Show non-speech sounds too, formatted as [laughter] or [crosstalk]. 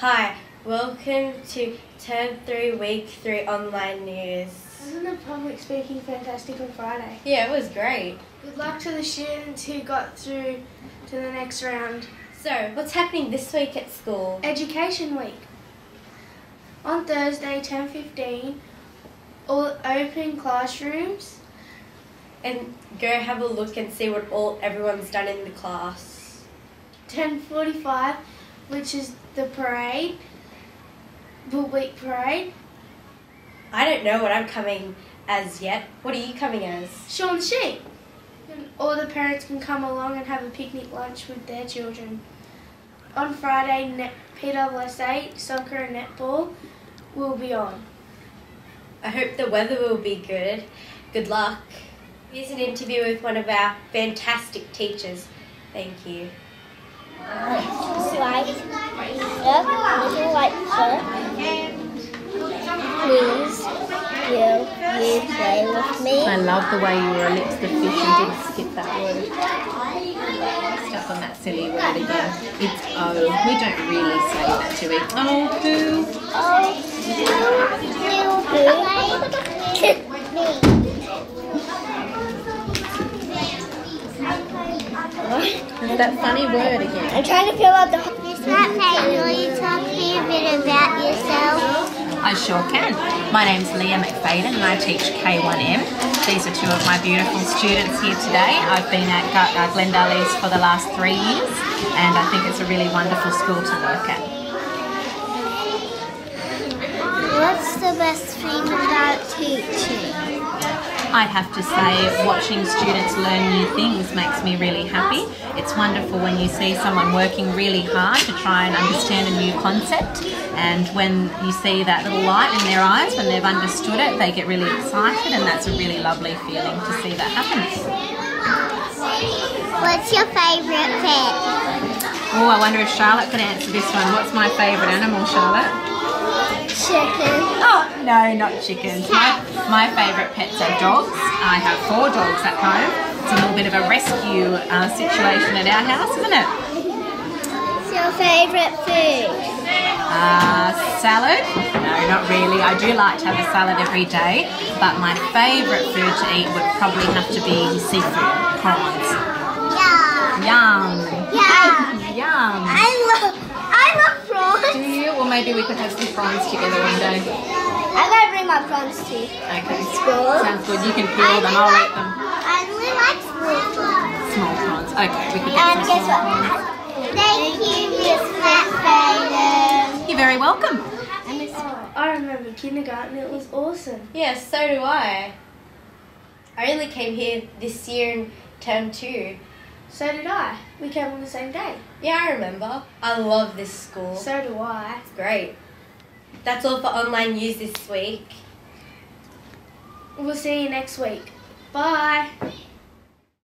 Hi, welcome to Term 3 Week 3 online news. Wasn't the public speaking fantastic on Friday? Yeah, it was great. Good luck to the students who got through to the next round. So, what's happening this week at school? Education Week. On Thursday, 10.15, all open classrooms. And go have a look and see what all everyone's done in the class. 10.45, which is the parade, the week parade. I don't know what I'm coming as yet. What are you coming as? Shaun Sheep. And all the parents can come along and have a picnic lunch with their children. On Friday, net, PWSA, soccer and netball will be on. I hope the weather will be good. Good luck. Here's an interview with one of our fantastic teachers. Thank you. Like yep, little like shirt. Please, you, you play with me. I love the way you were lips the fish and didn't skip that word. Stuck on that silly word again. It's oh. We don't really say that, do we? Oh, boo. Oh, you, boo. [laughs] Is that funny word again? I'm trying to fill out the. Miss Payne, will you talk to me a bit about yourself? I sure can. My name's Leah McFadden and I teach K1M. These are two of my beautiful students here today. I've been at uh, Glendale for the last three years and I think it's a really wonderful school to work at. What's the best thing about teaching? I'd have to say watching students learn new things makes me really happy. It's wonderful when you see someone working really hard to try and understand a new concept and when you see that little light in their eyes when they've understood it they get really excited and that's a really lovely feeling to see that happen. What's your favourite pet? Oh, I wonder if Charlotte could answer this one. What's my favourite animal, Charlotte? Chicken. Oh, no, not chickens. My, my favourite pets are dogs. I have four dogs at home. It's a little bit of a rescue uh, situation at our house, isn't it? What's your favourite food? Uh, salad? No, not really. I do like to have a salad every day, but my favourite food to eat would probably have to be seafood, prawns. Yeah. Yum. Yeah. Yum. I love prawns. Do you? Well, maybe we could have some prawns together one day. I gotta bring my prawns too. Okay. School. Sounds good. You can peel them. I'll eat them. I really like small prawns. Small prawns. Okay, we could get And some guess small what? prawns. Thank you, Miss McFadden. You're very welcome. I remember kindergarten, it was awesome. Yes, so do I. I only came here this year in term 2. So did I. We came on the same day. Yeah, I remember. I love this school. So do I. It's great. That's all for online news this week. We'll see you next week. Bye.